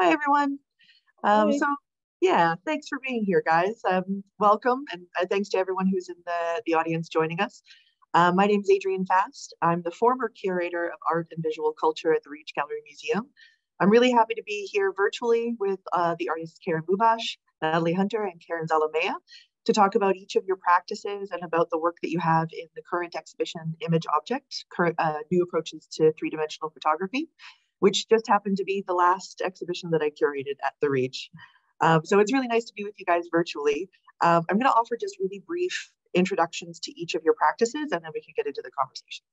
Hi, everyone. Um, so, yeah, thanks for being here, guys. Um, welcome, and uh, thanks to everyone who's in the, the audience joining us. Uh, my name is Adrienne Fast. I'm the former curator of art and visual culture at the Reach Gallery Museum. I'm really happy to be here virtually with uh, the artists Karin Bubaš, Natalie Hunter, and Karen Zalamea to talk about each of your practices and about the work that you have in the current exhibition Image Object, current, uh, New Approaches to Three-Dimensional Photography, which just happened to be the last exhibition that I curated at the Reach. Um, so it's really nice to be with you guys virtually. Um, I'm going to offer just really brief introductions to each of your practices, and then we can get into the conversation.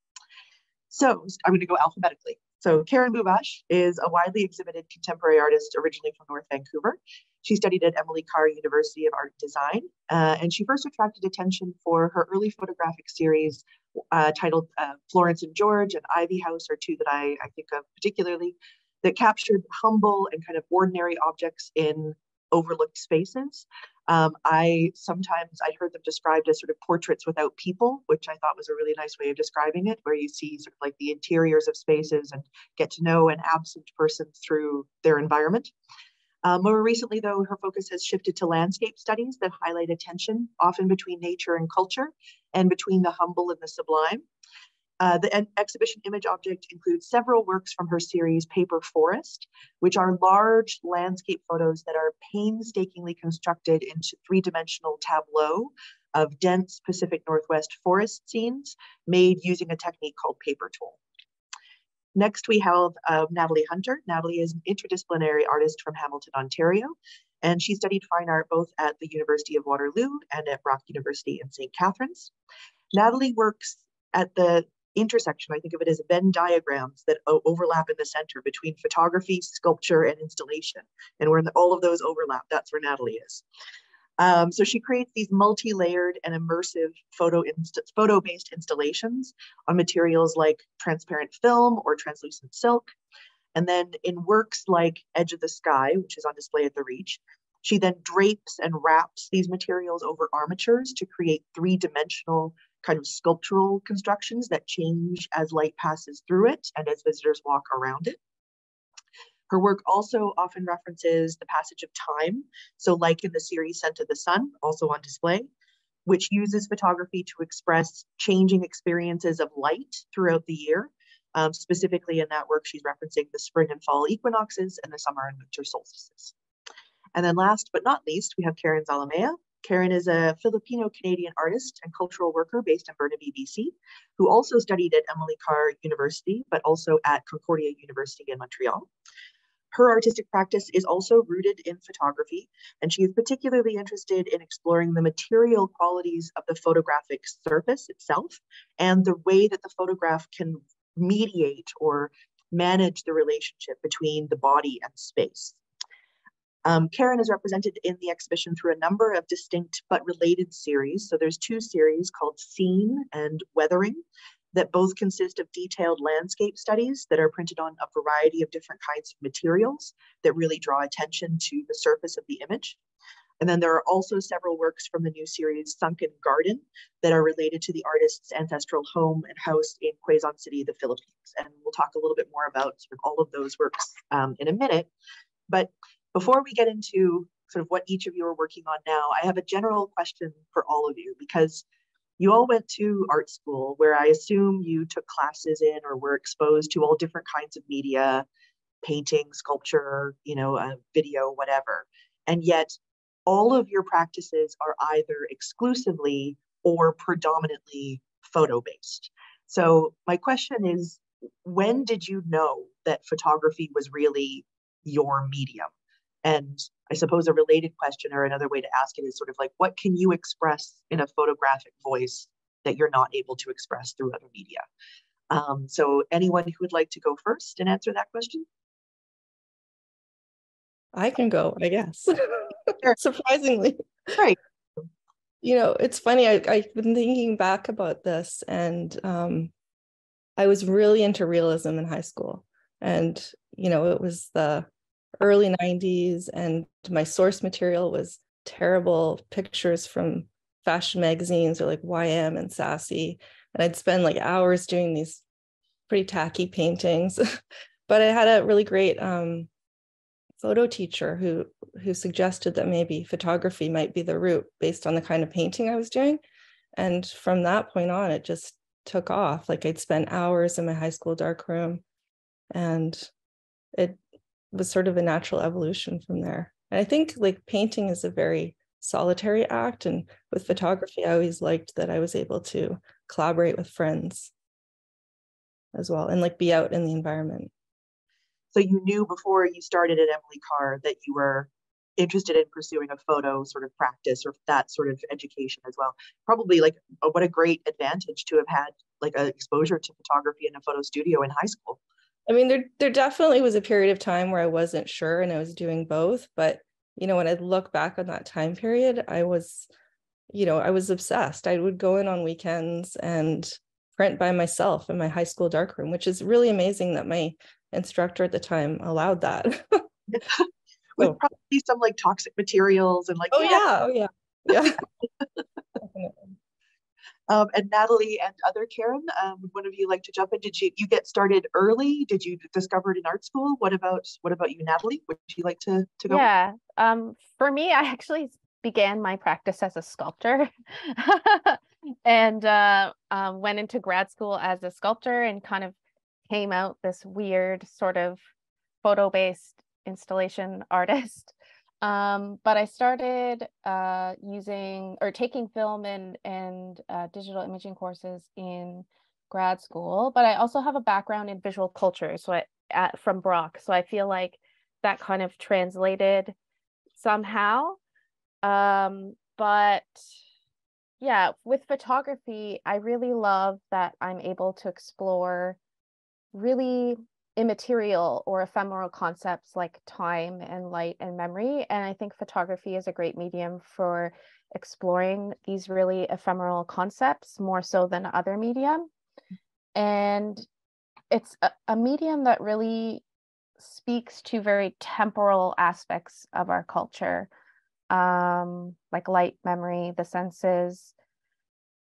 So I'm going to go alphabetically. So Karin Bubaš is a widely exhibited contemporary artist originally from North Vancouver. She studied at Emily Carr University of Art and Design, uh, and she first attracted attention for her early photographic series uh, titled uh, Florence and George and Ivy House are two that I, I think of particularly that captured humble and kind of ordinary objects in overlooked spaces. Um, I sometimes I heard them described as sort of portraits without people, which I thought was a really nice way of describing it, where you see sort of like the interiors of spaces and get to know an absent person through their environment. Uh, more recently, though, her focus has shifted to landscape studies that highlight a tension, often between nature and culture, and between the humble and the sublime. Uh, the exhibition image object includes several works from her series Paper Forest, which are large landscape photos that are painstakingly constructed into three-dimensional tableau of dense Pacific Northwest forest scenes made using a technique called paper tole. Next, we have uh, Natalie Hunter. Natalie is an interdisciplinary artist from Hamilton, Ontario, and she studied fine art both at the University of Waterloo and at Brock University in St. Catharines. Natalie works at the intersection, I think of it as Venn diagrams that overlap in the center between photography, sculpture, and installation. And where all of those overlap, that's where Natalie is. Um, so she creates these multi-layered and immersive photo inst photo-based installations on materials like transparent film or translucent silk. And then in works like Edge of the Sky, which is on display at the Reach, she then drapes and wraps these materials over armatures to create three-dimensional kind of sculptural constructions that change as light passes through it and as visitors walk around it. Her work also often references the passage of time. So like in the series Scent of the Sun, also on display, which uses photography to express changing experiences of light throughout the year. Um, specifically in that work, she's referencing the spring and fall equinoxes and the summer and winter solstices. And then last but not least, we have Karen Zalamea. Karen is a Filipino-Canadian artist and cultural worker based in Burnaby, BC, who also studied at Emily Carr University, but also at Concordia University in Montreal. Her artistic practice is also rooted in photography, and she is particularly interested in exploring the material qualities of the photographic surface itself and the way that the photograph can mediate or manage the relationship between the body and space. Um, Karen is represented in the exhibition through a number of distinct but related series. So there's two series called Scene and Weathering that both consist of detailed landscape studies that are printed on a variety of different kinds of materials that really draw attention to the surface of the image. And then there are also several works from the new series Sunken Garden that are related to the artist's ancestral home and house in Quezon City, the Philippines. And we'll talk a little bit more about sort of all of those works um, in a minute. But before we get into sort of what each of you are working on now, I have a general question for all of you because you all went to art school where I assume you took classes in or were exposed to all different kinds of media, painting, sculpture, you know, uh, video, whatever. And yet all of your practices are either exclusively or predominantly photo based. So my question is, when did you know that photography was really your medium? And I suppose a related question or another way to ask it is sort of like, what can you express in a photographic voice that you're not able to express through other media? Um, so anyone who would like to go first and answer that question? I can go, I guess. Surprisingly. Right. You know, it's funny. I, I've been thinking back about this, and um, I was really into realism in high school. And, you know, it was the early 90s and my source material was terrible pictures from fashion magazines or like YM and Sassy. And I'd spend like hours doing these pretty tacky paintings. but I had a really great um, photo teacher who who suggested that maybe photography might be the route based on the kind of painting I was doing. And from that point on, it just took off. Like I'd spend hours in my high school dark room and it was sort of a natural evolution from there. And I think like painting is a very solitary act. And with photography, I always liked that I was able to collaborate with friends as well and like be out in the environment. So you knew before you started at Emily Carr that you were interested in pursuing a photo sort of practice or that sort of education as well. Probably like what a great advantage to have had like an exposure to photography in a photo studio in high school. I mean, there there definitely was a period of time where I wasn't sure and I was doing both, but you know, when I look back on that time period, I was, you know, I was obsessed. I would go in on weekends and print by myself in my high school darkroom, which is really amazing that my instructor at the time allowed that. With oh. probably some like toxic materials and like oh yeah, yeah oh yeah yeah um, and Natalie and other Karen, um, would one of you like to jump in? Did you you get started early? Did you discover it in art school? What about what about you, Natalie? Would you like to to go? Yeah, um, for me, I actually began my practice as a sculptor, and uh, um, went into grad school as a sculptor, and kind of came out this weird sort of photo based installation artist. Um, but I started uh, using or taking film and and uh, digital imaging courses in grad school. But I also have a background in visual culture, so I, at, from Brock. So I feel like that kind of translated somehow. Um, but yeah, with photography, I really love that I'm able to explore really immaterial or ephemeral concepts like time and light and memory. And I think photography is a great medium for exploring these really ephemeral concepts more so than other medium. And it's a, a medium that really speaks to very temporal aspects of our culture, um, like light, memory, the senses.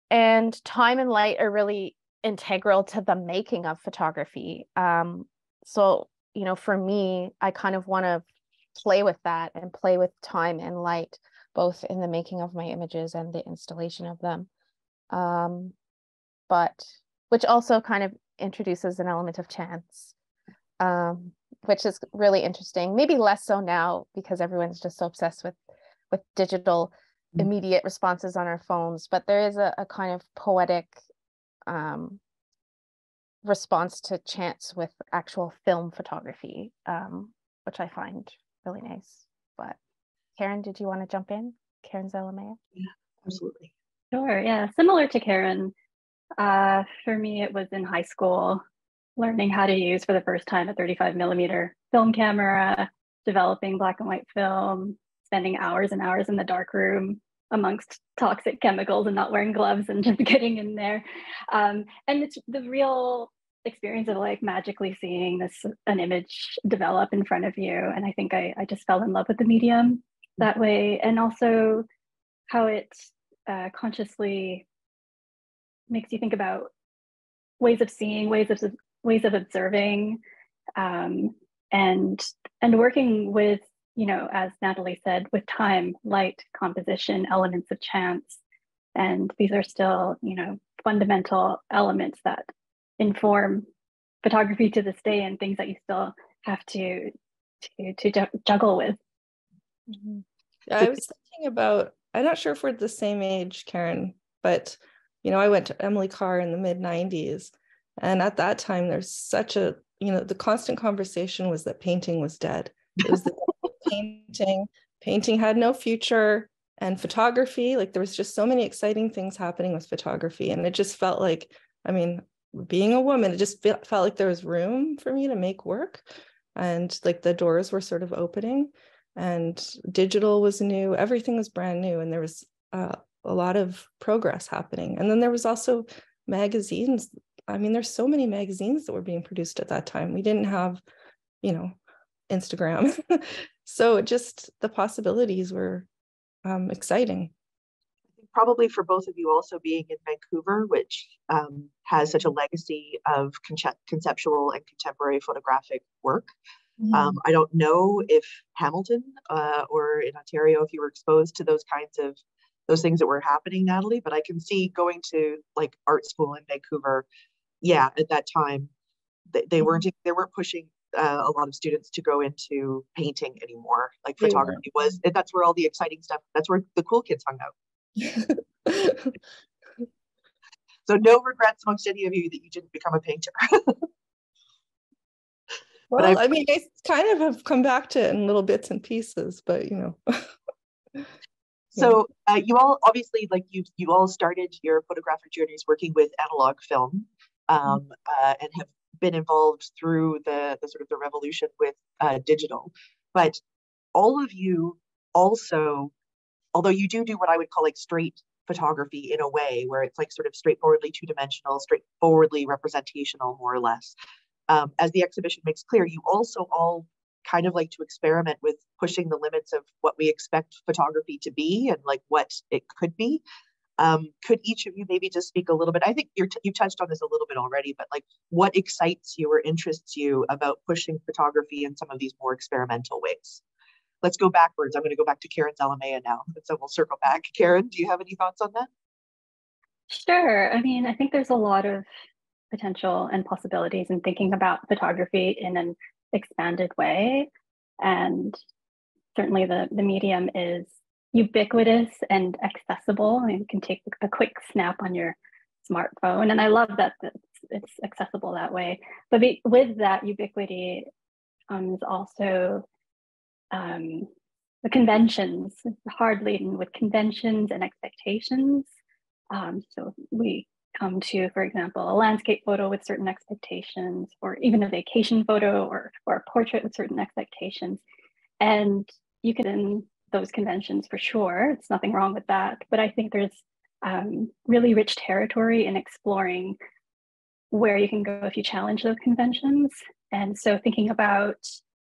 And time and light are really integral to the making of photography. Um, so you know for me i kind of want to play with that and play with time and light both in the making of my images and the installation of them um, but which also kind of introduces an element of chance um, which is really interesting maybe less so now because everyone's just so obsessed with with digital mm. immediate responses on our phones but there is a, a kind of poetic um, response to chance with actual film photography, um, which I find really nice. But Karen, did you want to jump in? Karen Zalamea? Yeah, absolutely. Sure. Yeah, similar to Karen. Uh, for me, it was in high school, learning how to use for the first time a 35 millimeter film camera, developing black and white film, spending hours and hours in the dark room amongst toxic chemicals and not wearing gloves and just getting in there. Um, and it's the real experience of like magically seeing this an image develop in front of you. And I think I, I just fell in love with the medium that way. And also how it uh, consciously makes you think about ways of seeing, ways of ways of observing, um, and and working with you know, as Natalie said, with time, light, composition, elements of chance. And these are still, you know, fundamental elements that inform photography to this day and things that you still have to to to juggle with. Mm-hmm. Yeah, I was thinking about. I'm not sure if we're the same age, Karen, but you know, I went to Emily Carr in the mid '90s, and at that time, there's such a you know, the constant conversation was that painting was dead. It was the painting. Painting had no future and photography like there was just so many exciting things happening with photography and it just felt like i mean being a woman it just felt, like there was room for me to make work and like the doors were sort of opening and digital was new everything was brand new and there was uh, a lot of progress happening and then there was also magazines i mean there's so many magazines that were being produced at that time we didn't have you know Instagram. so just the possibilities were um, exciting. Probably for both of you also being in Vancouver, which um, has such a legacy of conce- conceptual and contemporary photographic work. Mm-hmm. Um, I don't know if Hamilton uh, or in Ontario, if you were exposed to those kinds of those things that were happening, Natalie, but I can see going to like art school in Vancouver. Yeah, at that time, they, they weren't mm-hmm. they weren't pushing uh, a lot of students to go into painting anymore. Like photography was that's where all the exciting stuff. That's where the cool kids hung out. so no regrets amongst any of you that you didn't become a painter. well, I mean, I kind of have come back to it in little bits and pieces, but you know. so uh, you all obviously like you you all started your photographic journeys working with analog film um, uh, and have been involved through the, the sort of the revolution with uh, digital. But all of you also, although you do do what I would call like straight photography in a way where it's like sort of straightforwardly two dimensional, straightforwardly representational, more or less. Um, as the exhibition makes clear, you also all kind of like to experiment with pushing the limits of what we expect photography to be and like what it could be. Um, could each of you maybe just speak a little bit? I think you're t- you touched on this a little bit already, but like what excites you or interests you about pushing photography in some of these more experimental ways? Let's go backwards. I'm going to go back to Karen Zalamea now. and So we'll circle back. Karen, do you have any thoughts on that? Sure. I mean, I think there's a lot of potential and possibilities in thinking about photography in an expanded way. And certainly the, the medium is ubiquitous and accessible. And you can take a quick snap on your smartphone. And I love that it's, accessible that way. But be, with that ubiquity comes also um, the conventions, hard laden with conventions and expectations. Um, so we come to, for example, a landscape photo with certain expectations, or even a vacation photo or, or a portrait with certain expectations. And you can those conventions for sure. It's nothing wrong with that. But I think there's um, really rich territory in exploring where you can go if you challenge those conventions. And so thinking about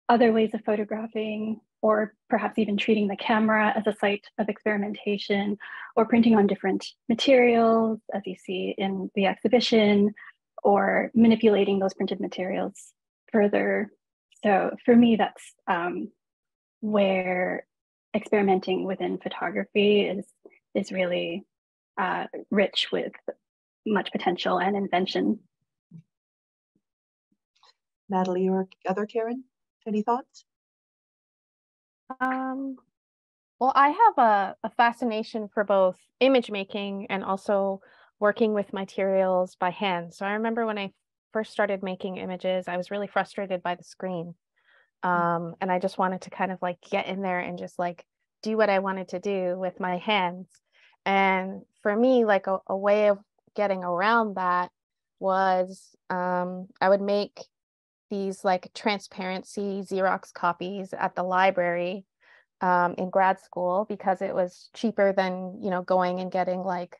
other ways of photographing, or perhaps even treating the camera as a site of experimentation, or printing on different materials, as you see in the exhibition, or manipulating those printed materials further. So for me, that's um, where experimenting within photography is is really uh, rich with much potential and invention. Natalie or other Karen, any thoughts? Um, well, I have a, a fascination for both image making and also working with materials by hand. So I remember when I first started making images, I was really frustrated by the screen. Mm. um, and i just wanted to kind of like get in there and just like do what i wanted to do with my hands and for me like a, a way of getting around that was um, i would make these like transparency xerox copies at the library um, in grad school because it was cheaper than you know going and getting like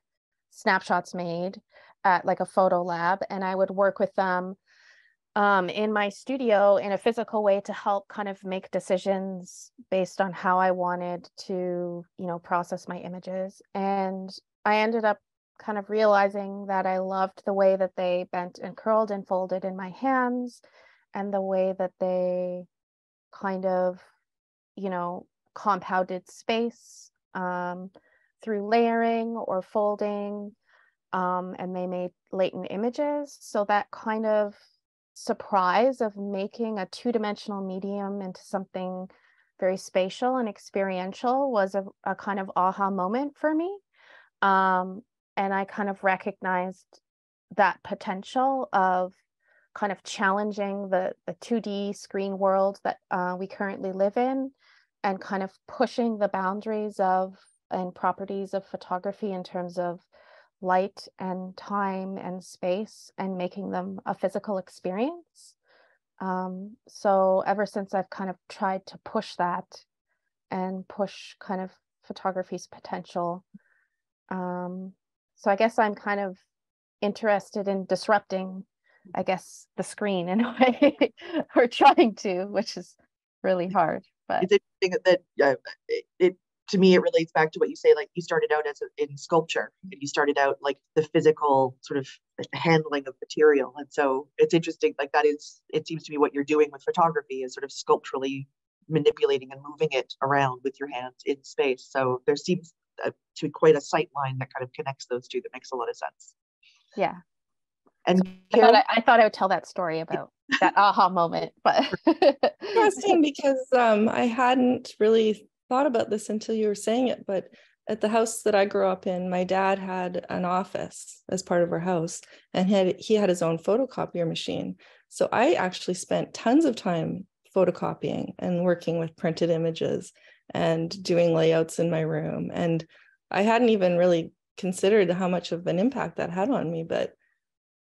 snapshots made at like a photo lab and i would work with them um, in my studio in a physical way to help kind of make decisions based on how I wanted to, you know, process my images. And I ended up kind of realizing that I loved the way that they bent and curled and folded in my hands and the way that they kind of, you know, compounded space um, through layering or folding. Um, and they made latent images. So that kind of surprise of making a two-dimensional medium into something very spatial and experiential was a, a kind of aha moment for me. Um, and i kind of recognized that potential of kind of challenging the, the 2d screen world that uh, we currently live in and kind of pushing the boundaries of and properties of photography in terms of light and time and space and making them a physical experience. Um, so ever since I've kind of tried to push that and push kind of photography's potential. Um, so I guess I'm kind of interested in disrupting, I guess, the screen in a way, or trying to, which is really hard. But it's interesting that uh, it, it to me it relates back to what you say like you started out as a, in sculpture and you started out like the physical sort of handling of material. And so it's interesting like that is it seems to be what you're doing with photography is sort of sculpturally manipulating and moving it around with your hands in space. So there seems uh, to be quite a sight line that kind of connects those two that makes a lot of sense. Yeah. And I thought I, I, thought I would tell that story about that aha moment, but interesting because um, I hadn't really thought about this until you were saying it, but at the house that I grew up in, my dad had an office as part of our house, and had, he had his own photocopier machine. So I actually spent tons of time photocopying and working with printed images and doing layouts in my room. And I hadn't even really considered how much of an impact that had on me, but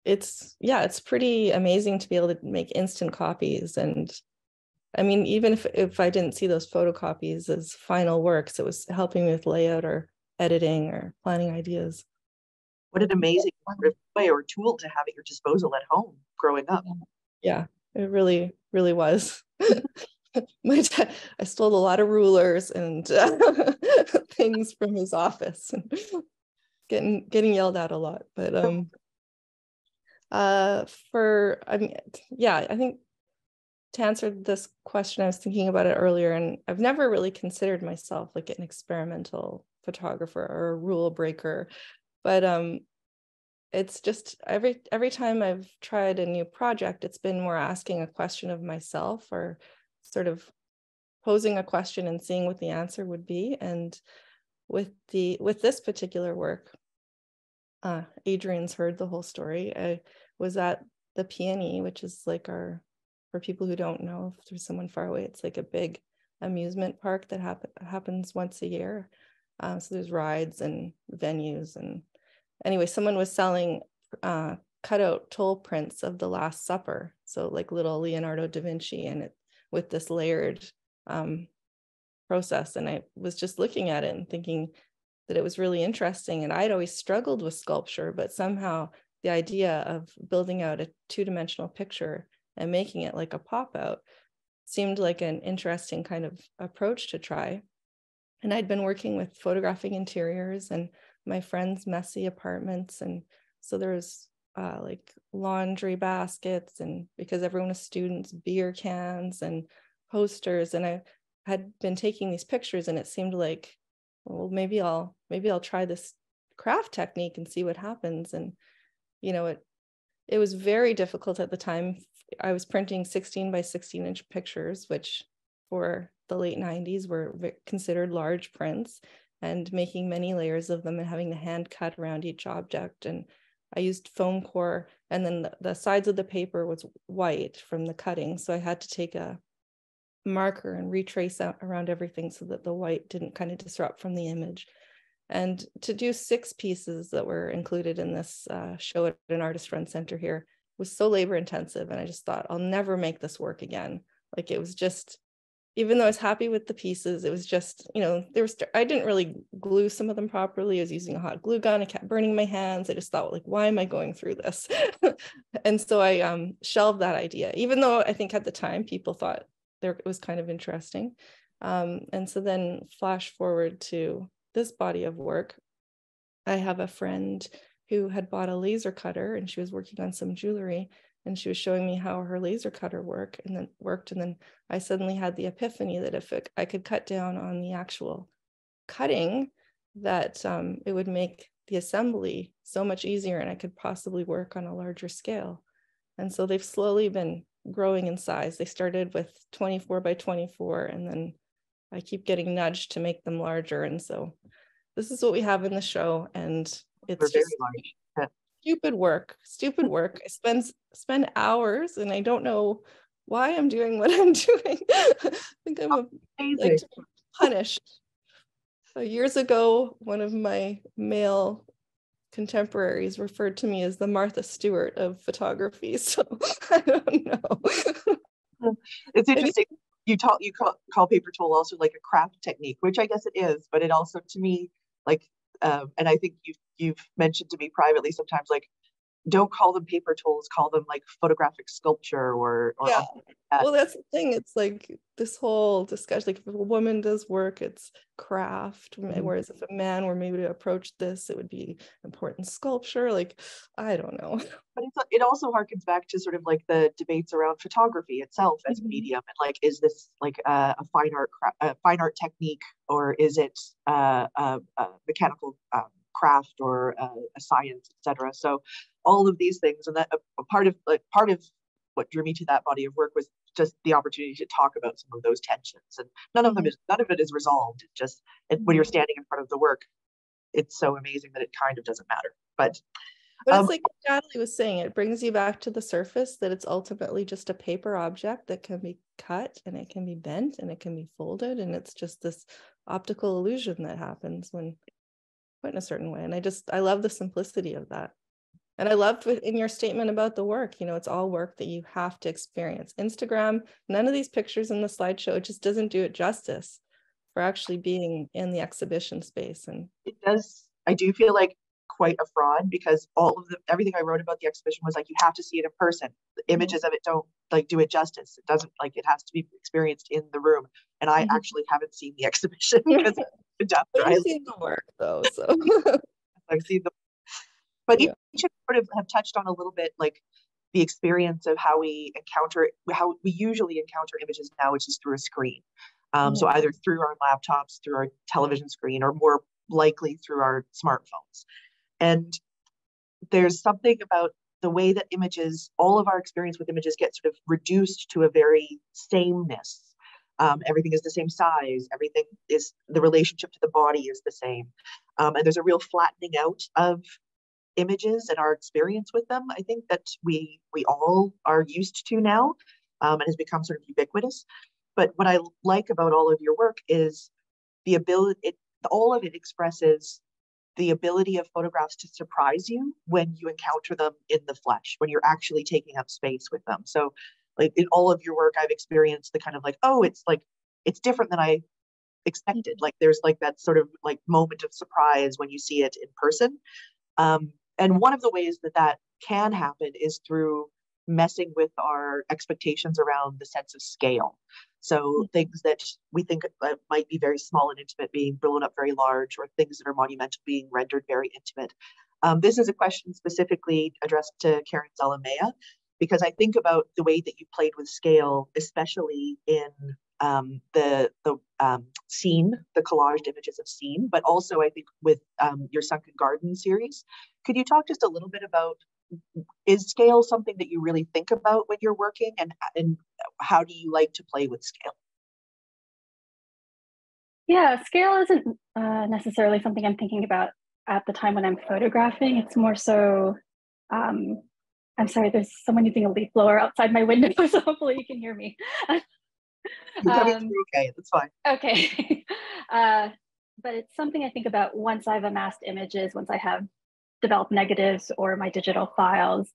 it's yeah, it's pretty amazing to be able to make instant copies and I mean, even if, if I didn't see those photocopies as final works, it was helping me with layout or editing or planning ideas. What an amazing way or tool to have at your disposal at home growing up. Yeah, it really, really was. My dad, I stole a lot of rulers and uh, things from his office and getting getting yelled at a lot. But um uh for I mean yeah, I think to answer this question, I was thinking about it earlier, and I've never really considered myself like an experimental photographer or a rule breaker, but um, it's just every every time I've tried a new project, it's been more asking a question of myself or sort of posing a question and seeing what the answer would be. And with the with this particular work, uh, Adrienne's heard the whole story. I was at the PNE, which is like our for people who don't know, if there's someone far away, it's like a big amusement park that happen, happens once a year. Uh, so there's rides and venues. And anyway, someone was selling uh, cutout tole prints of the Last Supper. So like little Leonardo da Vinci and it with this layered um, process. And I was just looking at it and thinking that it was really interesting. And I'd always struggled with sculpture, but somehow the idea of building out a two-dimensional picture and making it like a pop out seemed like an interesting kind of approach to try. And I'd been working with photographing interiors and my friends' messy apartments. And so there was uh, like laundry baskets, and because everyone was students, beer cans and posters. And I had been taking these pictures, and it seemed like, well, maybe I'll maybe I'll try this craft technique and see what happens. And you know, it it was very difficult at the time I was printing 16 by 16 inch pictures, which for the late 90s were considered large prints, and making many layers of them and having the hand cut around each object. And I used foam core, and then the, the sides of the paper was white from the cutting. So I had to take a marker and retrace out around everything so that the white didn't kind of disrupt from the image. And to do six pieces that were included in this uh, show at an artist run center here, was so labor intensive and i just thought i'll never make this work again. Like it was just even though i was happy with the pieces it was just you know there was i didn't really glue some of them properly. I was using a hot glue gun. I kept burning my hands. I just thought like why am i going through this? And so i um, shelved that idea even though i think at the time people thought there it was kind of interesting. Um, and so then flash forward to this body of work. I have a friend who had bought a laser cutter and she was working on some jewelry and she was showing me how her laser cutter work and then worked and then i suddenly had the epiphany that if it, i could cut down on the actual cutting that um, it would make the assembly so much easier and i could possibly work on a larger scale. And so they've slowly been growing in size. They started with 24 by 24 and then i keep getting nudged to make them larger. And so this is what we have in the show and it's just stupid work, stupid work. I spend spend hours and I don't know why I'm doing what I'm doing. I think I'm a, like punished. So years ago, one of my male contemporaries referred to me as the Martha Stewart of photography. So I don't know. it's interesting. You talk you call, call paper tole also like a craft technique, which I guess it is, but it also to me like um, and I think you've you've mentioned to me privately sometimes like don't call them paper toles call them like photographic sculpture or, or yeah well that's the thing it's like this whole discussion like if a woman does work it's craft mm-hmm. whereas if a man were maybe to approach this it would be important sculpture like i don't know but it also harkens back to sort of like the debates around photography itself as mm-hmm. a medium and like is this like a, a fine art a fine art technique or is it uh, a, a mechanical um, craft or uh, a science, etc. So all of these things, and that a, a part of like part of what drew me to that body of work was just the opportunity to talk about some of those tensions, and none of them mm-hmm. is none of it is resolved. It just when you're mm-hmm. standing in front of the work, it's so amazing that it kind of doesn't matter. But but um, it's like Natalie was saying, it brings you back to the surface that it's ultimately just a paper object that can be cut and it can be bent and it can be folded. And it's just this optical illusion that happens when put in a certain way. And I just, I love the simplicity of that. And I loved in your statement about the work, you know, it's all work that you have to experience. Instagram, none of these pictures in the slideshow, it just doesn't do it justice for actually being in the exhibition space. And it does, I do feel like quite a fraud because all of the everything I wrote about the exhibition was like you have to see it in person. The mm-hmm. images of it don't like do it justice. It doesn't like it has to be experienced in the room. And I mm-hmm. actually haven't seen the exhibition because I've seen the work though, so I've seen the but yeah. each sort of have touched on a little bit like the experience of how we encounter how we usually encounter images now, which is through a screen. Um, mm-hmm. So either through our laptops, through our television screen, or more likely through our smartphones. And there's something about the way that images, all of our experience with images gets sort of reduced to a very sameness. Um, everything is the same size. Everything is the relationship to the body is the same. Um, and there's a real flattening out of images and our experience with them. I think that we we all are used to now um, and has become sort of ubiquitous. But what I like about all of your work is the ability, it, all of it expresses the ability of photographs to surprise you when you encounter them in the flesh, when you're actually taking up space with them. So, like in all of your work, I've experienced the kind of like, oh, it's like, it's different than I expected. Like, there's like that sort of like moment of surprise when you see it in person. Um, and one of the ways that that can happen is through messing with our expectations around the sense of scale. So mm-hmm. things that we think might be very small and intimate being blown up very large, or things that are monumental being rendered very intimate. Um, this is a question specifically addressed to Karen Zalamea, because I think about the way that you played with scale, especially in um, the the um, scene, the collaged images of scene, but also I think with um, your Sunken Garden series. Could you talk just a little bit about is scale something that you really think about when you're working and and how do you like to play with scale? Yeah scale isn't uh, necessarily something i'm thinking about at the time when i'm photographing. It's more so um, i'm sorry there's someone using a leaf blower outside my window so hopefully you can hear me. Um, okay that's fine. okay. Uh, but it's something i think about once i've amassed images once i have develop negatives or my digital files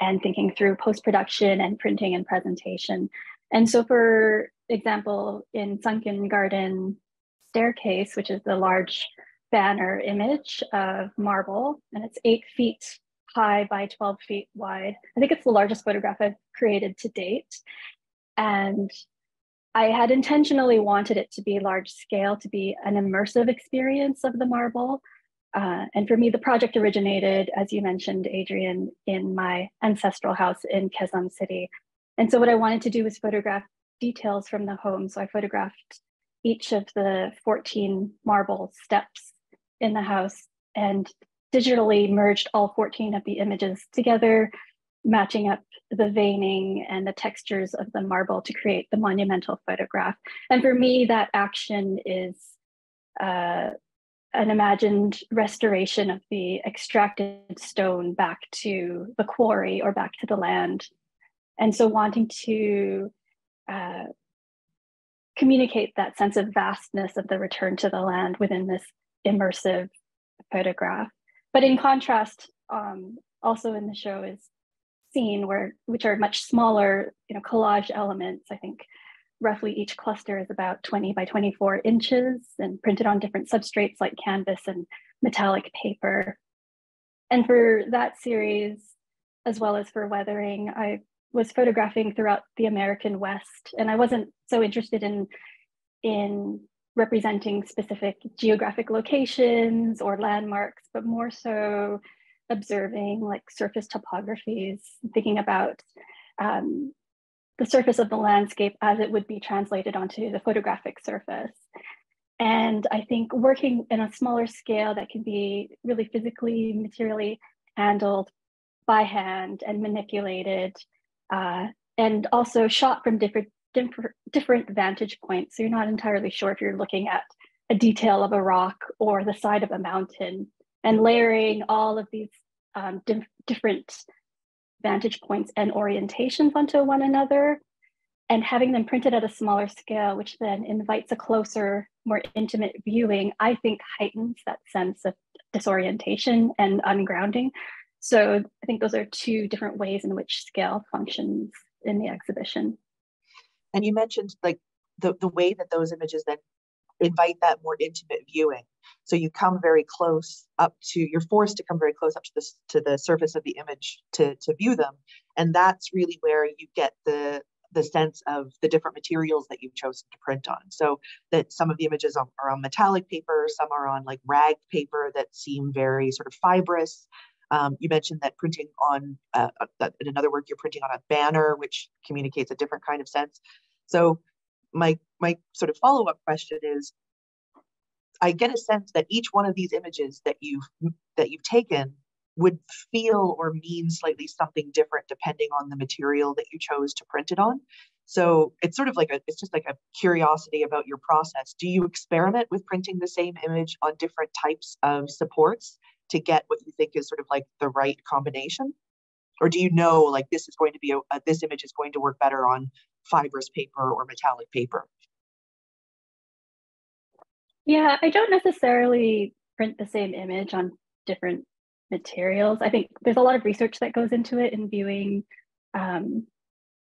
and thinking through post-production and printing and presentation. And so for example, in Sunken Garden Staircase, which is the large banner image of marble, and it's eight feet high by 12 feet wide. I think it's the largest photograph I've created to date. And I had intentionally wanted it to be large scale, to be an immersive experience of the marble, uh, and for me, the project originated, as you mentioned, Adrienne, in my ancestral house in Quezon City. And so what I wanted to do was photograph details from the home. So I photographed each of the 14 marble steps in the house and digitally merged all 14 of the images together, matching up the veining and the textures of the marble to create the monumental photograph. And for me, that action is uh, an imagined restoration of the extracted stone back to the quarry or back to the land. And so wanting to uh, communicate that sense of vastness of the return to the land within this immersive photograph. But in contrast, um, also in the show is scene where which are much smaller, you know, collage elements. I think roughly each cluster is about 20 by 24 inches and printed on different substrates like canvas and metallic paper. And for that series, as well as for weathering. I was photographing throughout the American West, and I wasn't so interested in in representing specific geographic locations or landmarks, but more so observing like surface topographies, thinking about um, the surface of the landscape as it would be translated onto the photographic surface. And I think working in a smaller scale that can be really physically, materially handled by hand and manipulated, uh, and also shot from different, different, different vantage points. So you're not entirely sure if you're looking at a detail of a rock or the side of a mountain and layering all of these um, different vantage points and orientations onto one another and having them printed at a smaller scale, which then invites a closer, more intimate viewing, I think heightens that sense of disorientation and ungrounding. So I think those are two different ways in which scale functions in the exhibition. And you mentioned like the, the way that those images then invite that more intimate viewing. So you come very close up to, you're forced to come very close up to the, to the surface of the image to, to view them. And that's really where you get the, the sense of the different materials that you've chosen to print on. So that some of the images are, on metallic paper, some are on like rag paper that seem very sort of fibrous. Um, you mentioned that printing on, uh, uh in another word, you're printing on a banner, which communicates a different kind of sense. So my my sort of follow-up question is I get a sense that each one of these images that you've that you've taken would feel or mean slightly something different depending on the material that you chose to print it on. So it's sort of like a it's just like a curiosity about your process. Do you experiment with printing the same image on different types of supports to get what you think is sort of like the right combination? Or do you know like this is going to be a, this image is going to work better on fibrous paper or metallic paper? Yeah, I don't necessarily print the same image on different materials. I think there's a lot of research that goes into it in viewing um,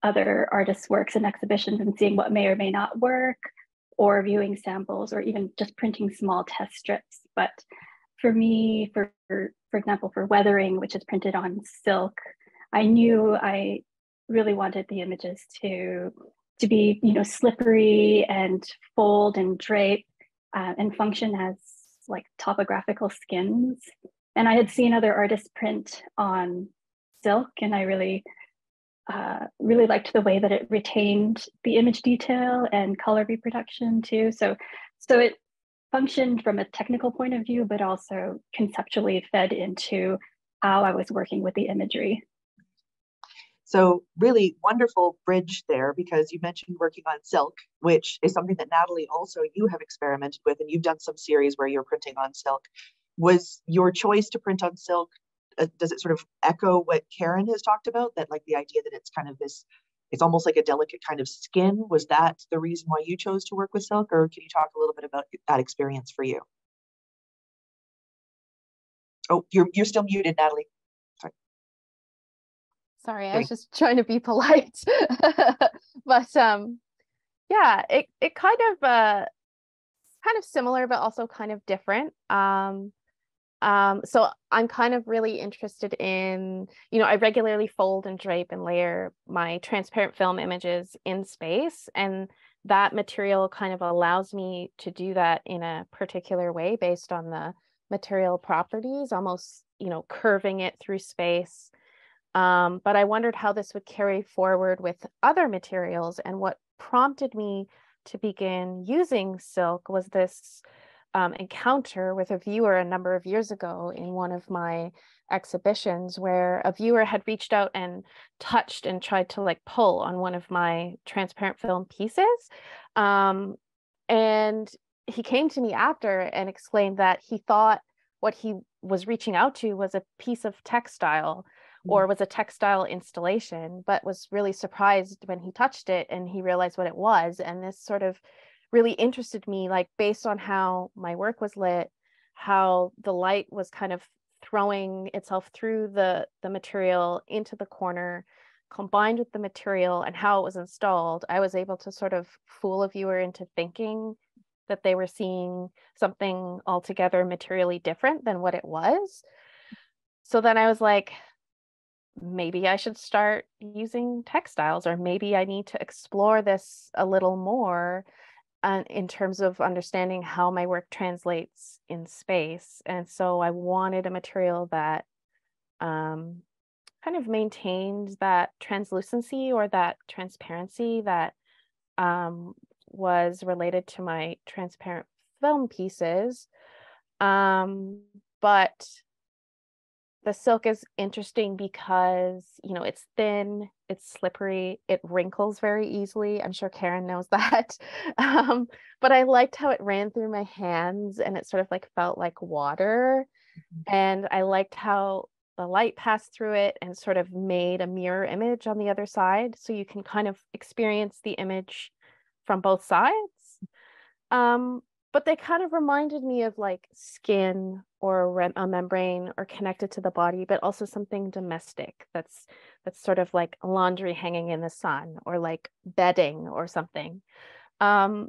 other artists' works and exhibitions and seeing what may or may not work, or viewing samples, or even just printing small test strips. But for me, for for example, for weathering, which is printed on silk, I knew I really wanted the images to to be you know slippery and fold and drape uh, and function as like topographical skins. And i had seen other artists print on silk and i really uh, really liked the way that it retained the image detail and color reproduction too. So so it functioned from a technical point of view but also conceptually fed into how i was working with the imagery so really wonderful bridge there because you mentioned working on silk, which is something that Natalie also you have experimented with, and you've done some series where you're printing on silk. Was your choice to print on silk? Uh, does it sort of echo what Karen has talked about? That like the idea that it's kind of this, it's almost like a delicate kind of skin. Was that the reason why you chose to work with silk, or can you talk a little bit about that experience for you? Oh, you're you're still muted, Natalie. Sorry, I was just trying to be polite. but um yeah, it it kind of uh kind of similar but also kind of different. Um um so I'm kind of really interested in, you know, I regularly fold and drape and layer my transparent film images in space and that material kind of allows me to do that in a particular way based on the material properties, almost, you know, curving it through space um, but I wondered how this would carry forward with other materials. And what prompted me to begin using silk was this um, encounter with a viewer a number of years ago in one of my exhibitions where a viewer had reached out and touched and tried to like pull on one of my transparent film pieces. Um, and he came to me after and explained that he thought what he was reaching out to was a piece of textile or mm. was a textile installation, but was really surprised when he touched it and he realized what it was. And this sort of really interested me, like based on how my work was lit, how the light was kind of throwing itself through the the material into the corner combined with the material and how it was installed i was able to sort of fool a viewer into thinking that they were seeing something altogether materially different than what it was so then i was like maybe I should start using textiles, or maybe I need to explore this a little more uh, in terms of understanding how my work translates in space. And so I wanted a material that um, kind of maintained that translucency or that transparency that um, was related to my transparent film pieces. Um, but the silk is interesting because you know it's thin it's slippery it wrinkles very easily. I'm sure karen knows that. Um, but i liked how it ran through my hands and it sort of like felt like water. Mm-hmm. and i liked how the light passed through it and sort of made a mirror image on the other side. So you can kind of experience the image from both sides. Um, but they kind of reminded me of like skin or a, membrane or connected to the body but also something domestic that's that's sort of like laundry hanging in the sun or like bedding or something. Um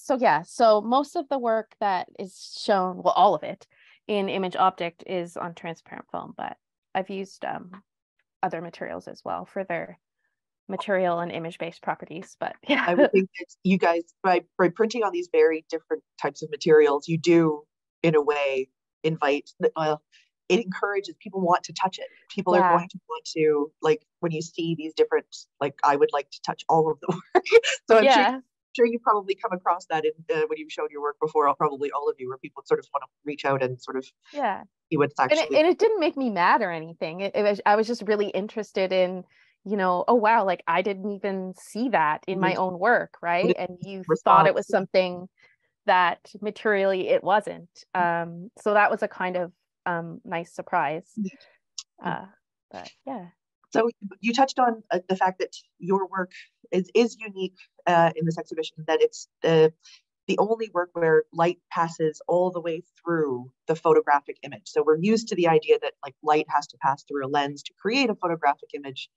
so yeah so most of the work that is shown well all of it in image object is on transparent film but i've used um other materials as well for their material and image based properties but yeah i would think that you guys by, by printing on these very different types of materials you do in a way invite well it encourages people want to touch it. People yeah. are going to want to like when you see these different like i would like to touch all of the work. So i'm yeah. sure, sure you probably come across that in uh, when you've shown your work before I'll probably all of you where people sort of want to reach out and sort of yeah. see what's actually and it, and it didn't make me mad or anything. It, it was i was just really interested in you know, oh wow, like I didn't even see that in my own work, right? And you thought it was something that materially it wasn't. Mm. Um, so that was a kind of um, nice surprise. Uh, but yeah. So you touched on uh, the fact that your work is is unique uh, in this exhibition. That it's the the only work where light passes all the way through the photographic image. So we're used to the idea that like light has to pass through a lens to create a photographic image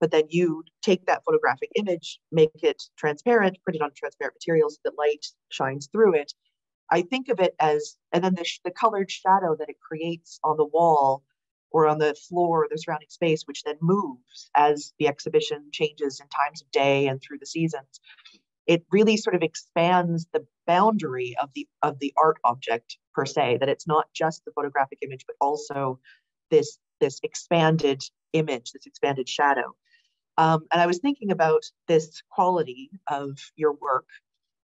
but then you take that photographic image, make it transparent, print it on transparent materials that light shines through it. I think of it as, and then the, the colored shadow that it creates on the wall or on the floor or the surrounding space, which then moves as the exhibition changes in times of day and through the seasons. It really sort of expands the boundary of the of the art object per se, that it's not just the photographic image, but also this this expanded image, this expanded shadow. Um, and I was thinking about this quality of your work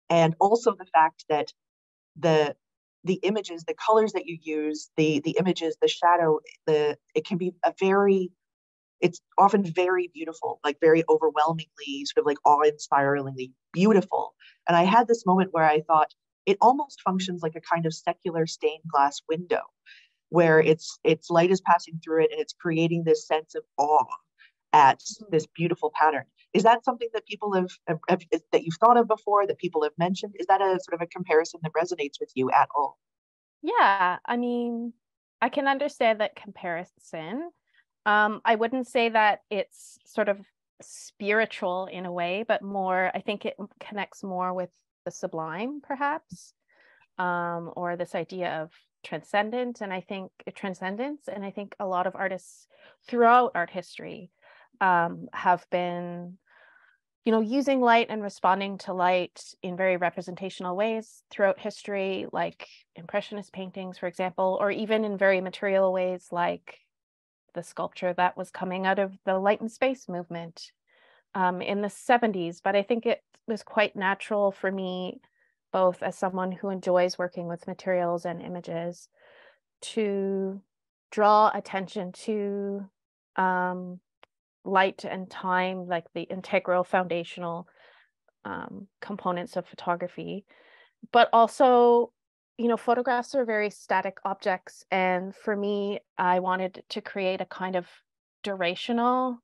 and also the fact that the the images, the colors that you use, the the images, the shadow, the it can be a very it's often very beautiful, like very overwhelmingly, sort of like awe-inspiringly beautiful. And I had this moment where I thought it almost functions like a kind of secular stained glass window, where it's it's light is passing through it and it's creating this sense of awe at this beautiful pattern. Is that something that people have, have, that you've thought of before that people have mentioned? Is that a sort of a comparison that resonates with you at all? Yeah, I mean, I can understand that comparison. Um, I wouldn't say that it's sort of spiritual in a way, but more, I think it connects more with the sublime, perhaps, um, or this idea of transcendent. And I think transcendence. And I think a lot of artists throughout art history um, have been you know using light and responding to light in very representational ways throughout history like impressionist paintings for example or even in very material ways like the sculpture that was coming out of the light and space movement um, in the 70s but i think it was quite natural for me both as someone who enjoys working with materials and images to draw attention to um, light and time, like the integral foundational um, components of photography, but also, you know, photographs are very static objects. And for me, I wanted to create a kind of durational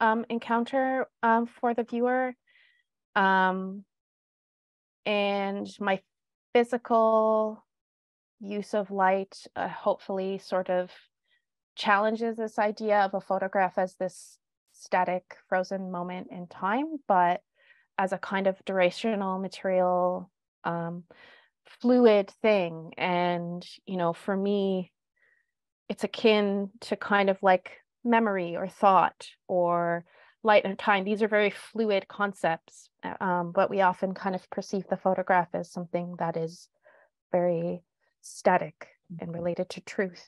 um, encounter um, for the viewer. Um, and my physical use of light uh, hopefully sort of challenges this idea of a photograph as this static frozen moment in time, but as a kind of durational material um, fluid thing. And, you know, for me, it's akin to kind of like memory or thought or light and time. These are very fluid concepts, um, but we often kind of perceive the photograph as something that is very static and related to truth.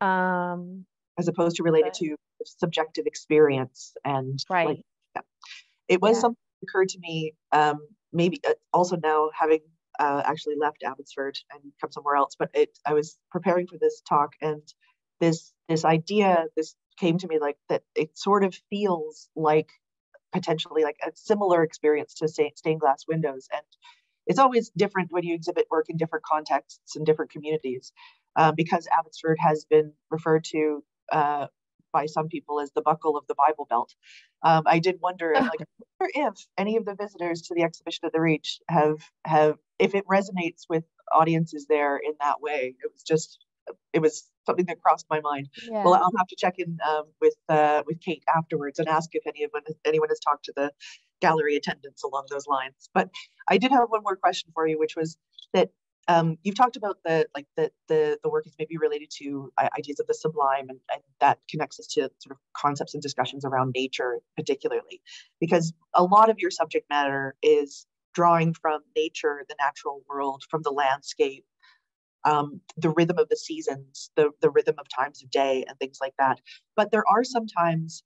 Um, as opposed to related but, to subjective experience and right. Like, yeah. It was yeah. something that occurred to me, um, maybe uh, also now having uh, actually left Abbotsford and come somewhere else, but it, I was preparing for this talk and this this idea, this came to me like that it sort of feels like potentially like a similar experience to stained glass windows and it's always different when you exhibit work in different contexts and different communities uh, because abbotsford has been referred to uh, by some people as the buckle of the bible belt um, i did wonder like wonder if any of the visitors to the exhibition at the reach have have if it resonates with audiences there in that way it was just it was something that crossed my mind. Yeah. Well, I'll have to check in um, with uh, with Kate afterwards and ask if anyone anyone has talked to the gallery attendants along those lines. But I did have one more question for you, which was that um, you've talked about the like the the the work is maybe related to ideas of the sublime, and, and that connects us to sort of concepts and discussions around nature, particularly because a lot of your subject matter is drawing from nature, the natural world, from the landscape, um, the rhythm of the seasons, the, the rhythm of times of day, and things like that. But there are sometimes,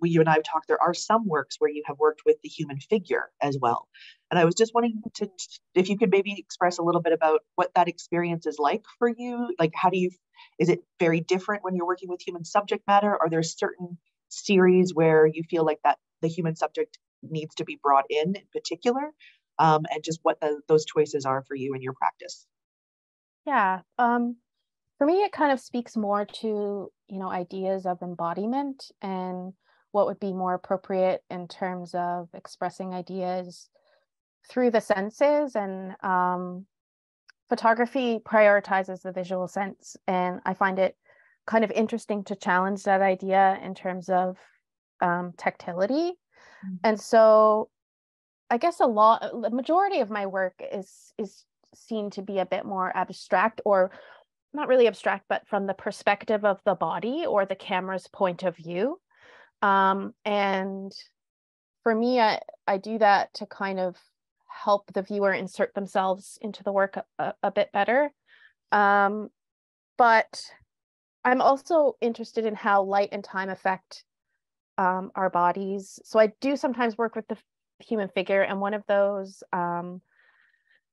we, you and I have talked, there are some works where you have worked with the human figure as well. And I was just wanting to, if you could maybe express a little bit about what that experience is like for you. Like, how do you, is it very different when you're working with human subject matter? Are there certain series where you feel like that the human subject needs to be brought in in particular? Um, and just what the, those choices are for you in your practice. Yeah. Um, for me, it kind of speaks more to, you know, ideas of embodiment and what would be more appropriate in terms of expressing ideas through the senses. And um, photography prioritizes the visual sense. And I find it kind of interesting to challenge that idea in terms of um, tactility. Mm-hmm. And so I guess a lot, the majority of my work is is seen to be a bit more abstract or not really abstract, but from the perspective of the body or the camera's point of view. Um, and for me, I, I do that to kind of help the viewer insert themselves into the work a, a bit better. Um, but I'm also interested in how light and time affect um, our bodies. So I do sometimes work with the human figure, and one of those um,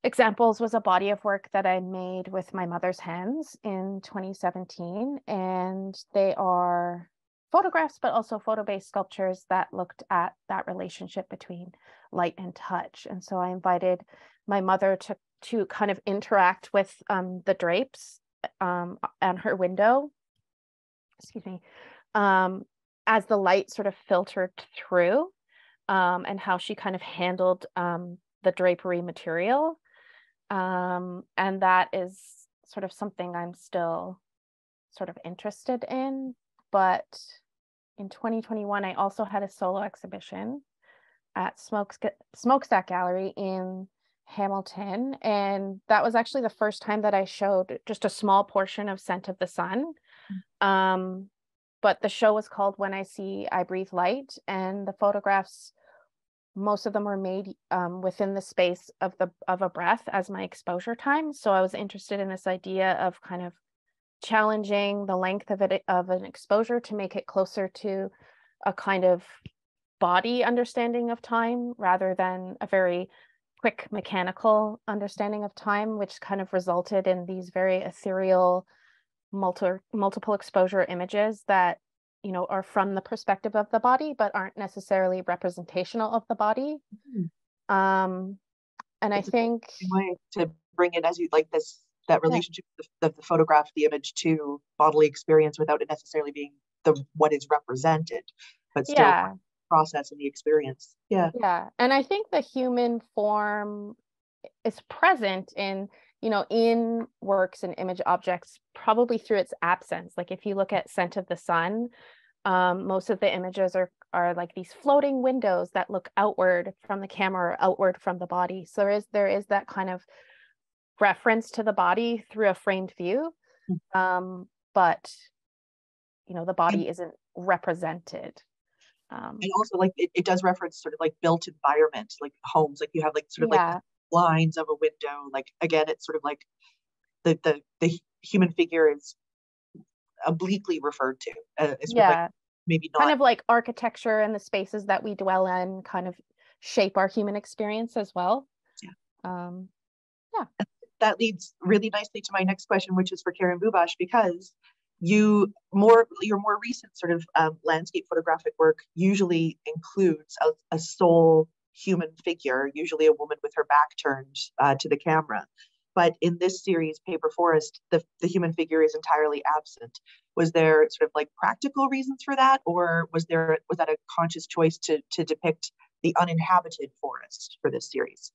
examples was a body of work that I made with my mother's hands in 2017. And they are photographs, but also photo based sculptures that looked at that relationship between light and touch. And so I invited my mother to, to kind of interact with um, the drapes um, on her window, excuse me, um, as the light sort of filtered through. Um, and how she kind of handled um, the drapery material um, and that is sort of something I'm still sort of interested in. But in 2021, I also had a solo exhibition at Smokestack, Smokestack Gallery in Hamilton. And that was actually the first time that I showed just a small portion of Scent of the Sun. Mm. Um, but the show was called When I See, I Breathe Light. And the photographs most of them were made um, within the space of the of a breath as my exposure time. So I was interested in this idea of kind of challenging the length of it of an exposure to make it closer to a kind of body understanding of time rather than a very quick mechanical understanding of time, which kind of resulted in these very ethereal multi, multiple exposure images that you know are from the perspective of the body but aren't necessarily representational of the body mm-hmm. um and it's i think to bring in as you like this that relationship yeah. of the photograph the image to bodily experience without it necessarily being the what is represented but still yeah. process and the experience yeah yeah and i think the human form is present in you know in works and image objects probably through its absence like if you look at scent of the sun um, most of the images are are like these floating windows that look outward from the camera or outward from the body so there is there is that kind of reference to the body through a framed view mm. um, but you know the body isn't represented um, and also like it, it does reference sort of like built environment like homes like you have like sort of yeah. like lines of a window like again it's sort of like the the, the human figure is obliquely referred to uh, yeah like maybe not kind of like architecture and the spaces that we dwell in kind of shape our human experience as well. Yeah. Um yeah. That leads really nicely to my next question which is for Karin Bubaš because you more your more recent sort of um, landscape photographic work usually includes a, a, sole human figure usually a woman with her back turned uh, to the camera. But in this series paper forest the, the human figure is entirely absent. Was there sort of like practical reasons for that or was there was that a conscious choice to to depict the uninhabited forest for this series?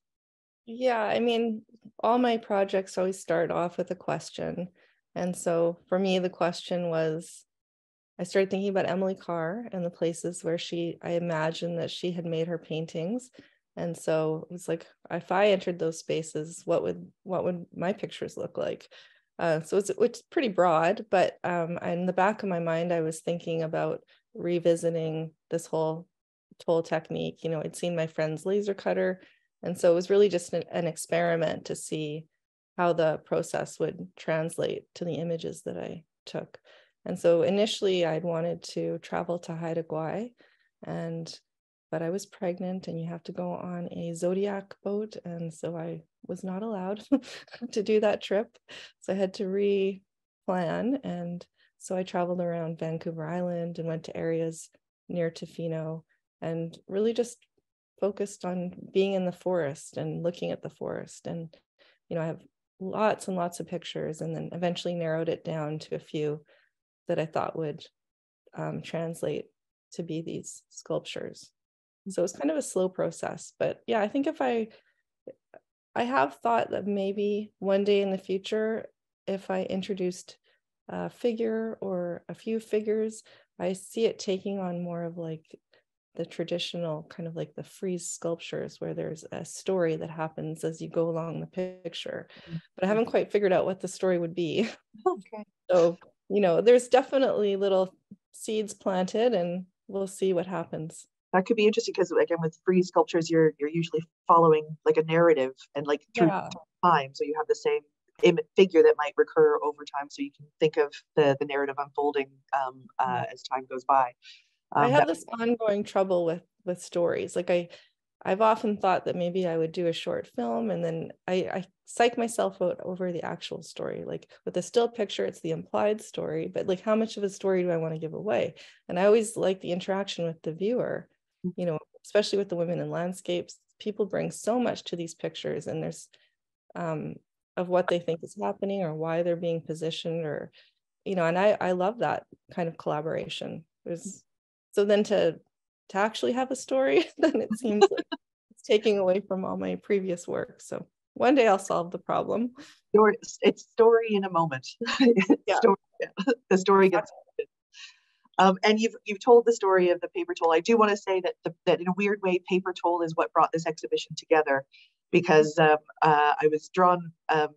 Yeah i mean all my projects always start off with a question. And so for me, the question was I started thinking about Emily Carr and the places where she, I imagined that she had made her paintings. And so it was like, if I entered those spaces, what would what would my pictures look like? Uh, so it's it's pretty broad, but um, in the back of my mind, I was thinking about revisiting this whole tole technique. You know, I'd seen my friend's laser cutter, and so it was really just an, an experiment to see how the process would translate to the images that I took. And so initially I'd wanted to travel to Haida Gwaii and but I was pregnant and you have to go on a zodiac boat and so I was not allowed to do that trip. So I had to re-plan and so I traveled around Vancouver Island and went to areas near Tofino and really just focused on being in the forest and looking at the forest and you know I have lots and lots of pictures and then eventually narrowed it down to a few that I thought would um, translate to be these sculptures. So it's kind of a slow process, but yeah, I think if I, I have thought that maybe one day in the future, if I introduced a figure or a few figures, I see it taking on more of like the traditional kind of like the frieze sculptures where there's a story that happens as you go along the picture. Mm-hmm. but i haven't quite figured out what the story would be. Okay. So you know there's definitely little seeds planted and we'll see what happens that could be interesting because again with frieze sculptures you're you're usually following like a narrative and like through yeah. time so you have the same figure that might recur over time so you can think of the the narrative unfolding um, uh, mm-hmm. as time goes by um, I have this ongoing trouble with with stories. Like I, I've often thought that maybe I would do a short film, and then I, I psych myself out over the actual story. Like with a still picture, it's the implied story, but like how much of a story do I want to give away? And I always like the interaction with the viewer. Mm. You know, especially with the women in landscapes, people bring so much to these pictures, and there's um, of what they think is happening or why they're being positioned, or you know, and I I love that kind of collaboration. There's so then to to actually have a story then it seems like it's taking away from all my previous work. So one day i'll solve the problem. It's story in a moment. Yeah. story, the story gets um, and you've you've told the story of the paper tole. I do want to say that the, that in a weird way, paper tole is what brought this exhibition together, because um, uh, I was drawn um,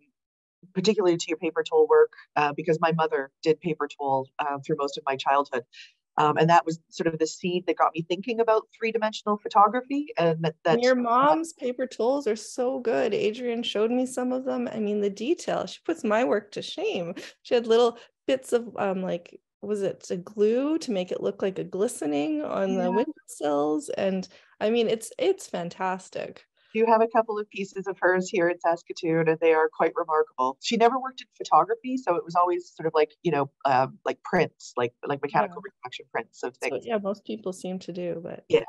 particularly to your paper tole work uh, because my mother did paper tole uh, through most of my childhood, um, and that was sort of the seed that got me thinking about three-dimensional photography. And that, that your mom's paper toles are so good. Adrienne showed me some of them. I mean, the detail. She puts my work to shame. She had little bits of um, like was it a glue to make it look like a glistening on yeah. the windowsills, and I mean, it's it's fantastic do have a couple of pieces of hers here in Saskatoon, and they are quite remarkable. She never worked in photography, so it was always sort of like you know, um, like prints, like like mechanical yeah. reproduction prints of things. So, yeah, most people seem to do, but yeah.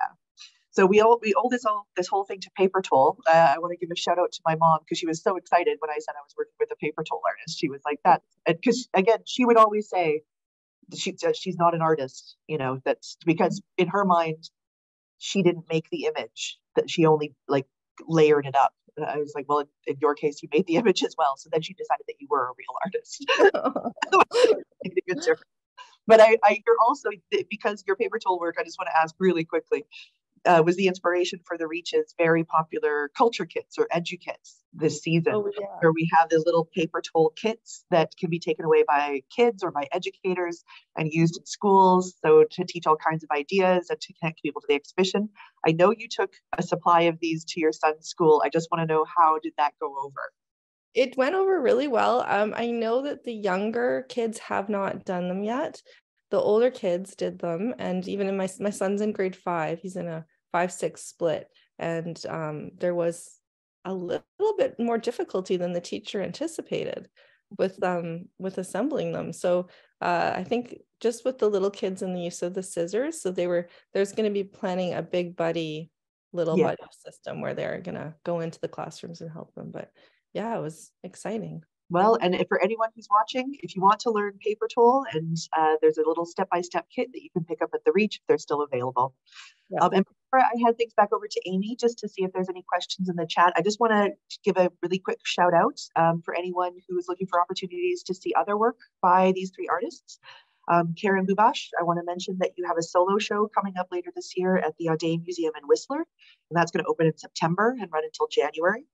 So we all we owe this all this whole thing to paper tole. Uh, I want to give a shout out to my mom because she was so excited when I said I was working with a paper tole artist. She was like that because again she would always say she she's not an artist, you know. That's because in her mind she didn't make the image that she only like layered it up. I was like, well, in, in, your case, you made the image as well. So then she decided that you were a real artist. but I, I, you're also because your paper tole work. I just want to ask really quickly. Uh, was the inspiration for the Reach's very popular culture kits or edu kits this season, oh, yeah. where we have these little paper tole kits that can be taken away by kids or by educators and used in schools. So to teach all kinds of ideas and to connect people to the exhibition. I know you took a supply of these to your son's school. I just want to know how did that go over? It went over really well. Um, I know that the younger kids have not done them yet. The older kids did them, and even in my my son's in grade five. He's in a five six split, and um, there was a little bit more difficulty than the teacher anticipated with um with assembling them. So uh, I think just with the little kids and the use of the scissors, so they were there's going to be planning a big buddy little yeah. buddy system where they're going to go into the classrooms and help them. But yeah, it was exciting. Well, and for anyone who's watching, if you want to learn paper tole, and uh, there's a little step-by-step kit that you can pick up at the Reach if they're still available. Yeah. Um, and before I hand things back over to Amy, just to see if there's any questions in the chat, I just want to give a really quick shout out um, for anyone who is looking for opportunities to see other work by these three artists. Um, Karin Bubaš, I want to mention that you have a solo show coming up later this year at the Audain Museum in Whistler, and that's going to open in September and run until January.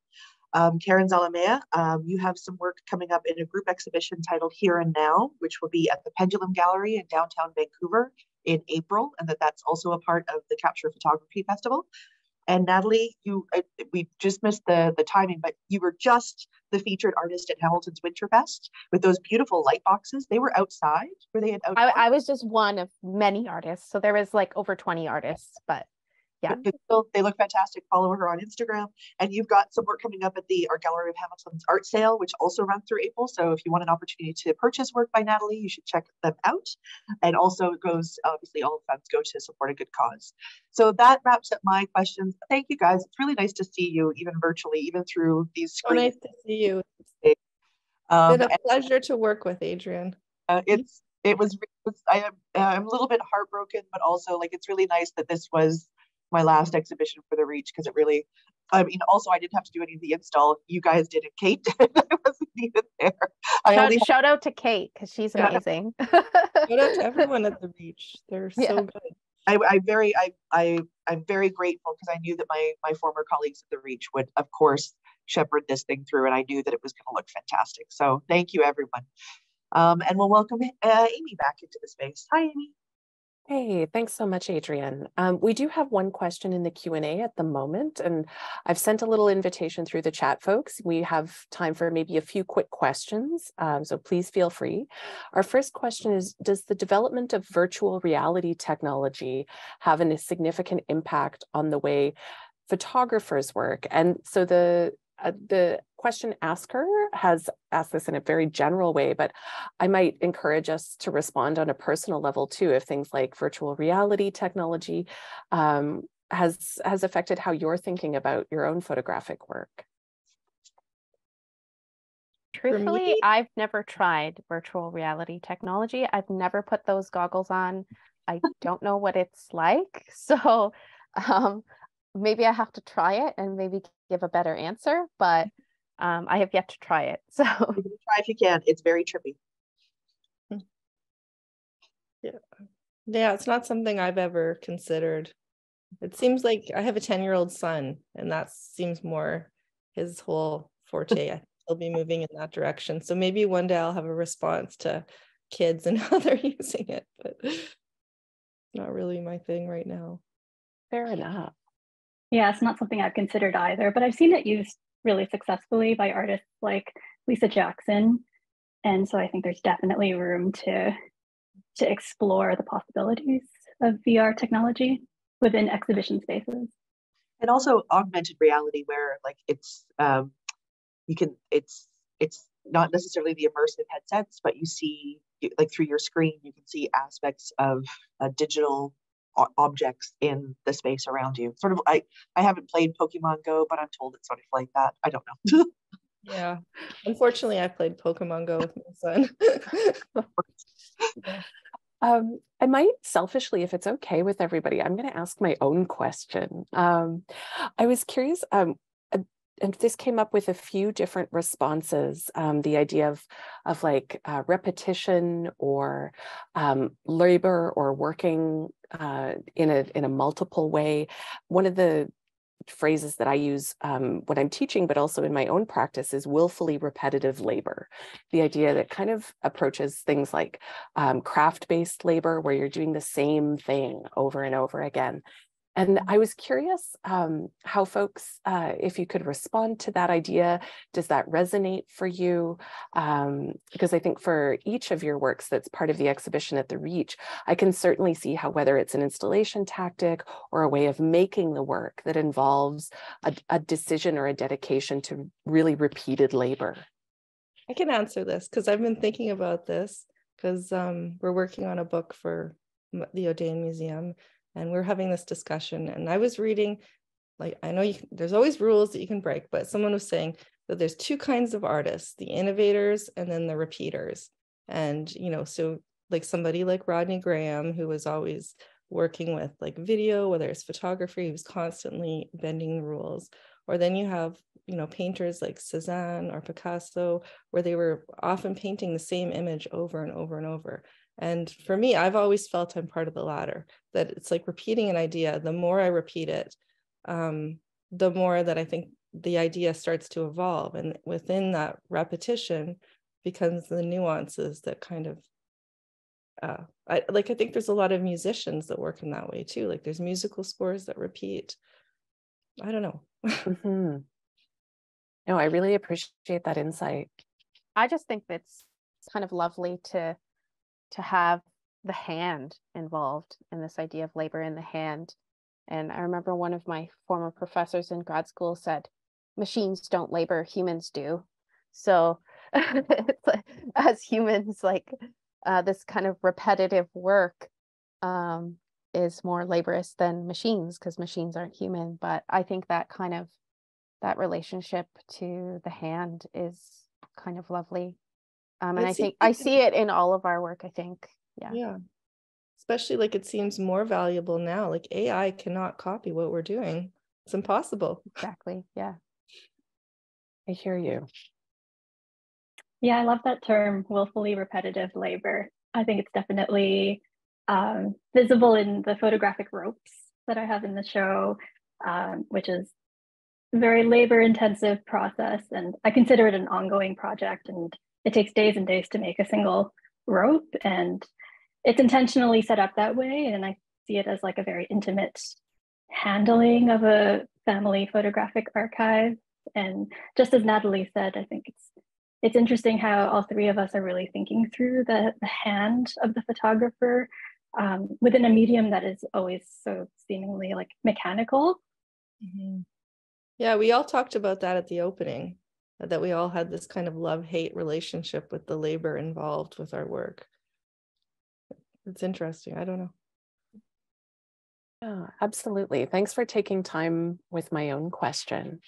Um, Karen Zalamea, um, you have some work coming up in a group exhibition titled Here and Now, which will be at the Pendulum Gallery in downtown Vancouver in April, and that that's also a part of the Capture Photography Festival. And Natalie, you we just missed the the timing, but you were just the featured artist at Hamilton's Winterfest with those beautiful light boxes. They were outside. Were they outside? I, I was just one of many artists, so there was like over twenty artists, but yeah. They look fantastic. Follow her on instagram. And you've got some work coming up at the art gallery of hamilton's art sale which also runs through april. So if you want an opportunity to purchase work by natalie you should check them out. And also it goes obviously all funds go to support a good cause. So that wraps up my questions. Thank you guys. It's really nice to see you even virtually even through these screens. so nice to see you. Um, it's been a pleasure to work with Adrienne. Uh, it's it was, it was I am I'm a little bit heartbroken, but also like it's really nice that this was my last exhibition for the Reach because it really, I mean, also I didn't have to do any of the install. You guys did it. Kate did. I wasn't even there. I shout, only shout out to Kate because she's amazing. shout out to everyone at the Reach. They're yeah. so good. I, I very I I I'm very grateful because I knew that my my former colleagues at the Reach would of course shepherd this thing through, and I knew that it was going to look fantastic. So thank you everyone, um, and we'll welcome uh, Amy back into the space. Hi, Amy. Hey, thanks so much, Adrienne. Um, we do have one question in the Q&A at the moment, and I've sent a little invitation through the chat, folks. We have time for maybe a few quick questions, um, so please feel free. Our first question is, does the development of virtual reality technology have a significant impact on the way photographers work? And so the uh, the question asker has asked this in a very general way, but I might encourage us to respond on a personal level too, if things like virtual reality technology um, has has affected how you're thinking about your own photographic work. Truthfully, I've never tried virtual reality technology. I've never put those goggles on. I don't know what it's like. So um, maybe I have to try it and maybe give a better answer, but um, I have yet to try it. So try if you can. It's very trippy. Hmm. Yeah. Yeah, it's not something I've ever considered. It seems like I have a 10 year old son, and that seems more his whole forte. He'll be moving in that direction. So maybe one day I'll have a response to kids and how they're using it, but not really my thing right now. Fair enough. Yeah, it's not something I've considered either, but I've seen it used really successfully by artists like Lisa Jackson. And so I think there's definitely room to to explore the possibilities of VR technology within exhibition spaces. And also augmented reality where like it's um you can it's it's not necessarily the immersive headsets, but you see like through your screen, you can see aspects of a digital objects in the space around you. Sort of, I I haven't played Pokemon Go, but I'm told it's sort of like that. I don't know. yeah, unfortunately, I played Pokemon Go with my son. um, I might selfishly, if it's okay with everybody, I'm going to ask my own question. Um, I was curious. Um, and this came up with a few different responses. Um, the idea of, of like uh, repetition or um, labor or working uh, in a in a multiple way. One of the phrases that I use um, when I'm teaching, but also in my own practice, is willfully repetitive labor. The idea that kind of approaches things like um, craft based labor, where you're doing the same thing over and over again. And I was curious um, how folks, uh, if you could respond to that idea, does that resonate for you? Um, because I think for each of your works that's part of the exhibition at the Reach, I can certainly see how whether it's an installation tactic or a way of making the work that involves a, a decision or a dedication to really repeated labor. I can answer this because I've been thinking about this because um, we're working on a book for the Audain Museum and we're having this discussion and i was reading like i know you there's always rules that you can break but someone was saying that there's two kinds of artists the innovators and then the repeaters. And you know so like somebody like rodney graham who was always working with like video whether it's photography he was constantly bending the rules. Or then you have you know painters like cezanne or picasso where they were often painting the same image over and over and over and for me, I've always felt I'm part of the latter, that it's like repeating an idea. The more I repeat it, um, the more that I think the idea starts to evolve. And within that repetition becomes the nuances that kind of uh, I like I think there's a lot of musicians that work in that way too. Like there's musical scores that repeat. I don't know. mm-hmm. No, I really appreciate that insight. I just think it's kind of lovely to to have the hand involved in this idea of labor in the hand. And I remember one of my former professors in grad school said, machines don't labor, humans do. So as humans, like uh, this kind of repetitive work um, is more laborious than machines because machines aren't human. But I think that kind of that relationship to the hand is kind of lovely um, and I think I see it in all of our work, I think. Yeah. Yeah. Especially like it seems more valuable now. Like AI cannot copy what we're doing. It's impossible. Exactly. Yeah. I hear you. Yeah, I love that term, willfully repetitive labor. I think it's definitely um, visible in the photographic ropes that I have in the show, um, which is very labor intensive process. And I consider it an ongoing project. And it takes days and days to make a single rope and it's intentionally set up that way and i see it as like a very intimate handling of a family photographic archive. And just as natalie said i think it's it's interesting how all three of us are really thinking through the, the hand of the photographer um, within a medium that is always so seemingly like mechanical. Mm-hmm. yeah we all talked about that at the opening that we all had this kind of love hate relationship with the labor involved with our work. It's interesting. I don't know. Yeah, absolutely. Thanks for taking time with my own question.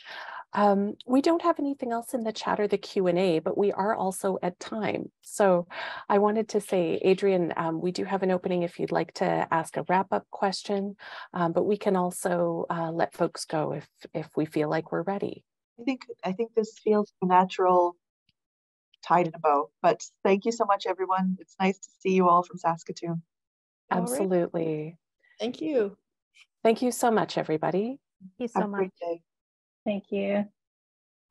Um, we don't have anything else in the chat or the Q&A, but we are also at time. So I wanted to say, Adrienne, um, we do have an opening if you'd like to ask a wrap-up question, um, but we can also uh, let folks go if, if we feel like we're ready. I think I think this feels natural, tied in a bow. But thank you so much, everyone. It's nice to see you all from Saskatoon. Absolutely. Thank you. Thank you so much, everybody. Thank you so Have much. Thank you.